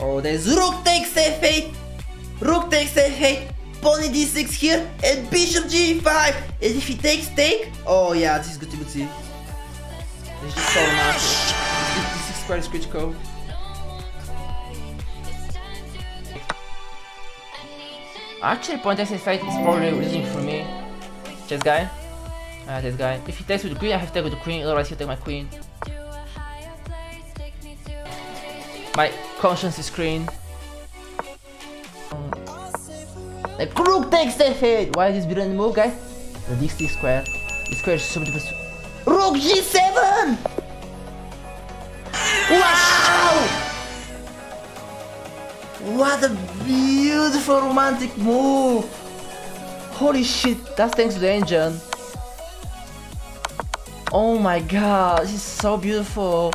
Oh, there's rook takes f8. Rook takes f8. Pawn d6 here, and bishop g5. And if he takes take, oh yeah, this is good to good see. Just so. This, is critical. Actually, pawn takes f8 is probably losing for me. This guy. Ah, this guy. If he takes with the queen, I have to take with the queen, otherwise he'll take my queen. My conscience is screen. Um, the rook takes the hit. Why is this brilliant move, guys? The d6 square. This square is much better. Rook g7! Wow! What a beautiful romantic move! Holy shit, that's thanks to the engine. Oh my god, this is so beautiful.